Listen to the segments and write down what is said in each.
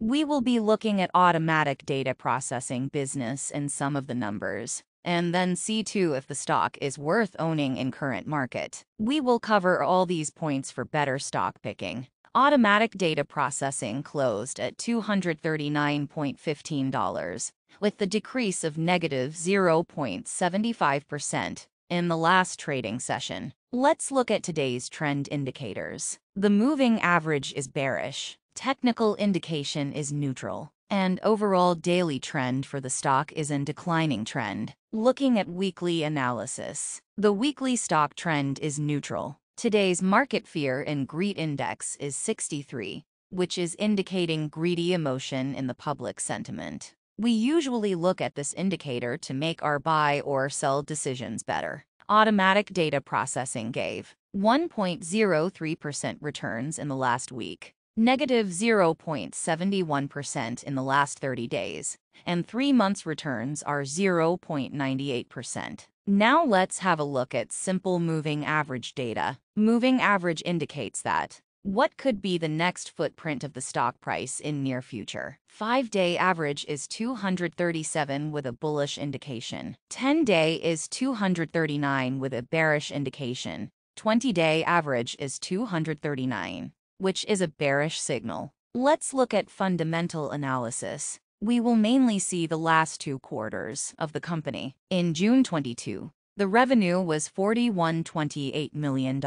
We will be looking at automatic data processing business and some of the numbers, and then see too if the stock is worth owning in current market. We will cover all these points for better stock picking. Automatic data processing closed at $239.15, with the decrease of negative 0.75% in the last trading session. Let's look at today's trend indicators. The moving average is bearish, technical indication is neutral, and overall daily trend for the stock is in declining trend. Looking at weekly analysis, the weekly stock trend is neutral. Today's market fear and greed index is 63, which is indicating greedy emotion in the public sentiment. We usually look at this indicator to make our buy or sell decisions better. Automatic data processing gave 1.03% returns in the last week, negative 0.71% in the last 30 days, and three months returns are 0.98%. Now let's have a look at simple moving average data. Moving average indicates that what could be the next footprint of the stock price in near future? 5-day average is 237 with a bullish indication. 10-day is 239 with a bearish indication. 20-day average is 239, which is a bearish signal. Let's look at fundamental analysis we will mainly see the last two quarters of the company. In June 22, the revenue was $41.28 million.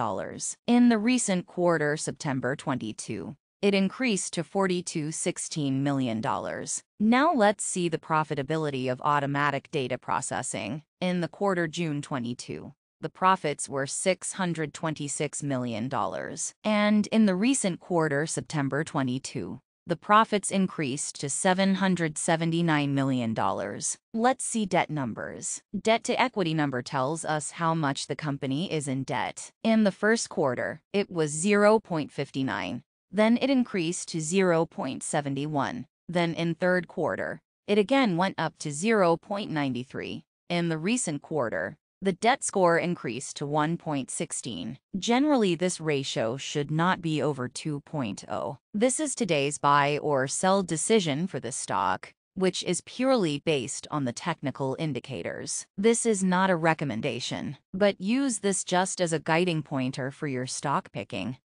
In the recent quarter, September 22, it increased to $42.16 million. Now let's see the profitability of automatic data processing. In the quarter June 22, the profits were $626 million. And in the recent quarter, September 22, the profits increased to $779 million. Let's see debt numbers. Debt to equity number tells us how much the company is in debt. In the first quarter, it was 0.59. Then it increased to 0.71. Then in third quarter, it again went up to 0.93. In the recent quarter, the debt score increased to 1.16. Generally, this ratio should not be over 2.0. This is today's buy or sell decision for the stock, which is purely based on the technical indicators. This is not a recommendation, but use this just as a guiding pointer for your stock picking.